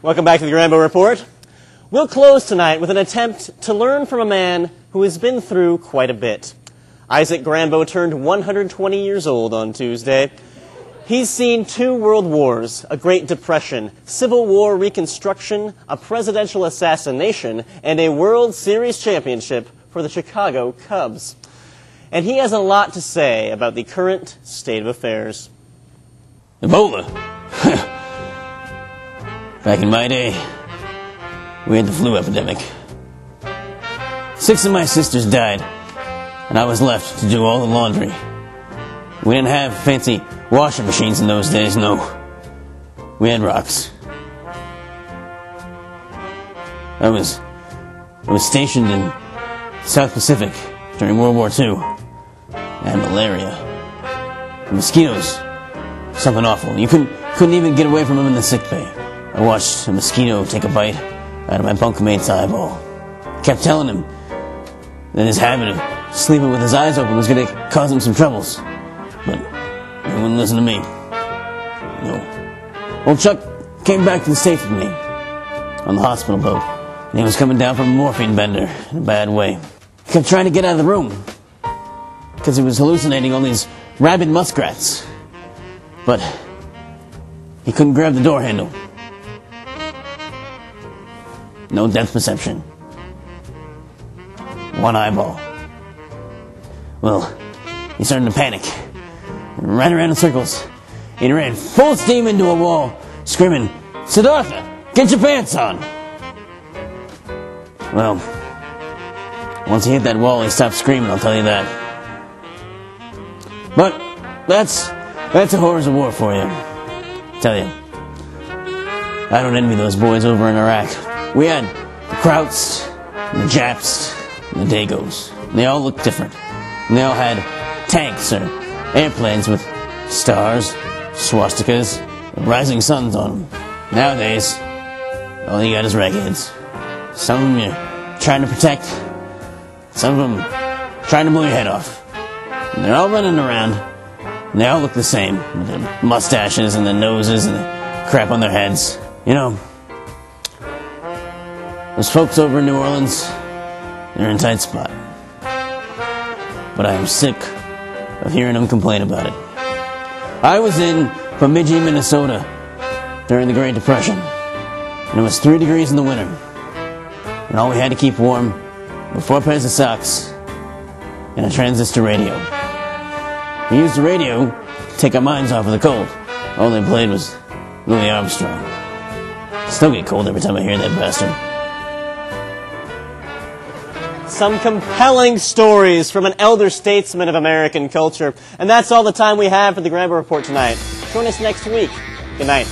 Welcome back to the Grambo Report. We'll close tonight with an attempt to learn from a man who has been through quite a bit. Isaac Grambo turned 120 years old on Tuesday. He's seen two world wars, a Great Depression, Civil War reconstruction, a presidential assassination, and a World Series championship for the Chicago Cubs. And he has a lot to say about the current state of affairs. Ebola. Back in my day, we had the flu epidemic. Six of my sisters died, and I was left to do all the laundry. We didn't have fancy washing machines in those days, no. We had rocks. I was I was stationed in South Pacific during World War II. I had malaria. The mosquitoes. Something awful. You couldn't couldn't even get away from them in the sick bay. I watched a mosquito take a bite out of my bunkmate's eyeball. Kept telling him that his habit of sleeping with his eyes open was going to cause him some troubles. But he wouldn't listen to me. No. Old Chuck came back to the States with me on the hospital boat. And he was coming down from a morphine bender in a bad way. He kept trying to get out of the room because he was hallucinating all these rabid muskrats. But he couldn't grab the door handle. No depth perception. One eyeball. Well, he started to panic. Ran around in circles. He ran full steam into a wall, screaming, Siddhartha, get your pants on! Well, once he hit that wall, he stopped screaming, I'll tell you that. But that's that's a horrors of war for you. tell you. I don't envy those boys over in Iraq. We had the Krauts, the Japs, and the Dagos. They all looked different. They all had tanks or airplanes with stars, swastikas, rising suns on them. Nowadays, all you got is ragheads. Some of them you're trying to protect, some of them trying to blow your head off. And they're all running around, and they all look the same with their mustaches and their noses and the crap on their heads. You know, those folks over in New Orleans, they're in a tight spot. But I am sick of hearing them complain about it. I was in Bemidji, Minnesota during the Great Depression, and it was three degrees in the winter. And all we had to keep warm were four pairs of socks and a transistor radio. We used the radio to take our minds off of the cold. All they played was Louis Armstrong. Still get cold every time I hear that bastard. Some compelling stories from an elder statesman of American culture. And that's all the time we have for the Grambo Report tonight. Join us next week. Good night.